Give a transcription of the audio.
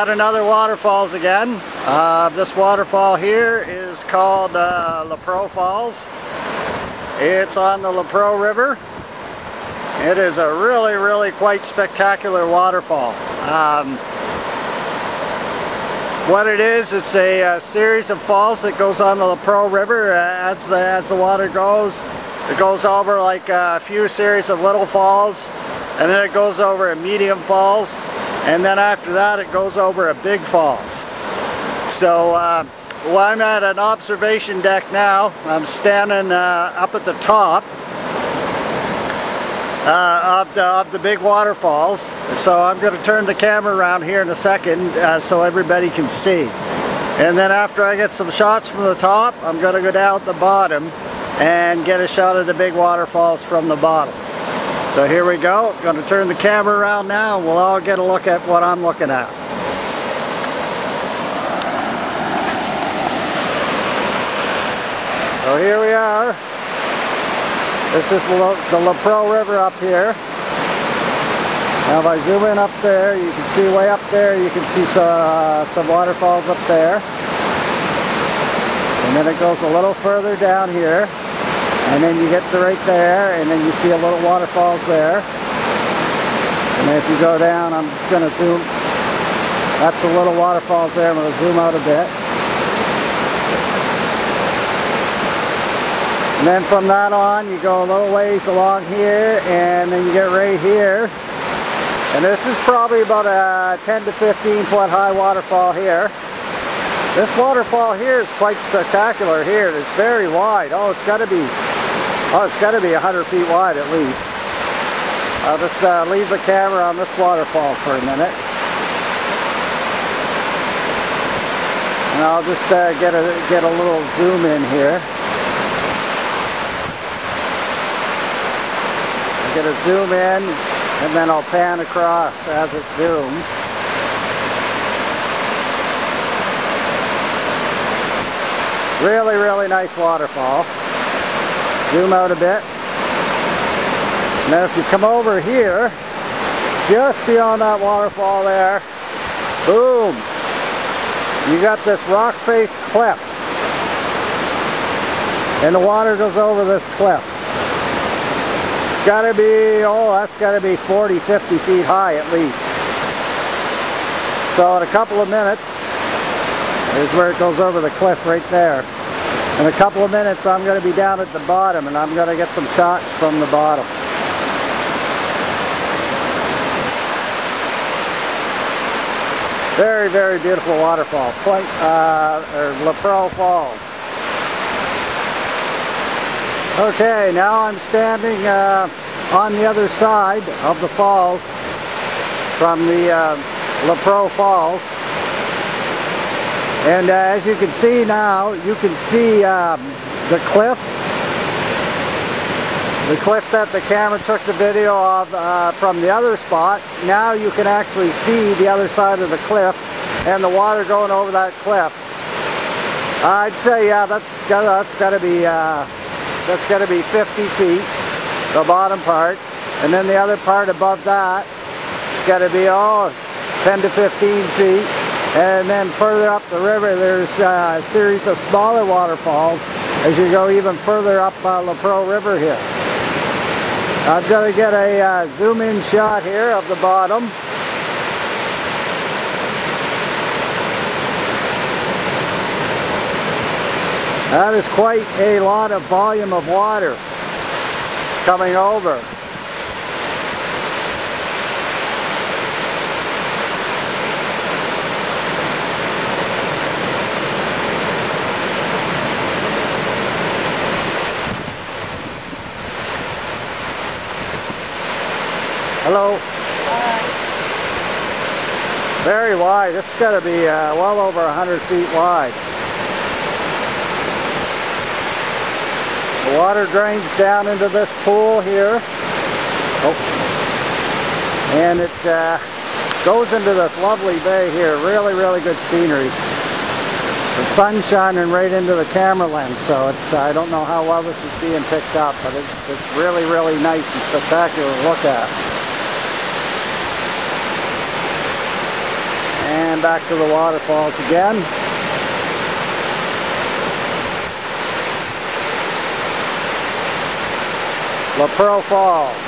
At another waterfalls again. Uh, this waterfall here is called uh, Lepreau Falls. It's on the Lepreau River. It is a really, really quite spectacular waterfall. Um, what it is, it's a, a, series of falls that goes on the Lepreau River. Uh, as, the, as the water goes, it goes over like a few series of little falls, and then it goes over a medium falls, and then after that it goes over a big falls. So uh, well, I'm at an observation deck now. I'm standing uh, up at the top uh, of, the, of the big waterfalls. So I'm going to turn the camera around here in a second uh, so everybody can see. And then after I get some shots from the top, I'm going to go down at the bottom and get a shot of the big waterfalls from the bottom. So here we go. Going to turn the camera around now and we'll all get a look at what I'm looking at. So here we are. This is the Lepreau River up here. Now if I zoom in up there, you can see way up there, you can see some, uh, some waterfalls up there. And then it goes a little further down here. And then you get to right there, and then you see a little waterfalls there. And if you go down, I'm just going to zoom. That's a little waterfalls there. I'm going to zoom out a bit. And then from that on, you go a little ways along here, and then you get right here. And this is probably about a 10 to 15 foot high waterfall here. This waterfall here is quite spectacular here. It's very wide. Oh, it's got to be Oh, it's got to be 100 feet wide at least. I'll just uh, leave the camera on this waterfall for a minute. And I'll just uh, get a get a little zoom in here. I'll get a zoom in and then I'll pan across as it zooms. Really, really nice waterfall. Zoom out a bit. Now if you come over here, just beyond that waterfall there, boom, you got this rock face cliff. And the water goes over this cliff. It's gotta be, oh, that's gotta be 40, 50 feet high at least. So in a couple of minutes, is where it goes over the cliff right there. In a couple of minutes I'm going to be down at the bottom and I'm going to get some shots from the bottom. Very, very beautiful waterfall. Point, uh, or Lepreau Falls. Okay, now I'm standing uh, on the other side of the falls from the uh, Lepreau Falls. And uh, as you can see now, you can see um, the cliff. The cliff that the camera took the video of uh, from the other spot. Now you can actually see the other side of the cliff and the water going over that cliff. I'd say, yeah, that's got that's got to be uh, that's got to be 50 feet, the bottom part, and then the other part above that, it's got to be oh, 10 to 15 feet. And then further up the river, there's a series of smaller waterfalls as you go even further up uh, Lepreau River here. I'm going to get a uh, zoom in shot here of the bottom. That is quite a lot of volume of water coming over. Hello. Hi. Very wide. This has got to be uh, well over 100 feet wide. The water drains down into this pool here. Oh. And it uh, goes into this lovely bay here. Really, really good scenery. The sun's shining right into the camera lens, so it's I don't know how well this is being picked up, but it's, it's really, really nice and spectacular to look at. Then back to the waterfalls again. La Pearl Falls.